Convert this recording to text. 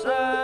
say